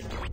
Yeah.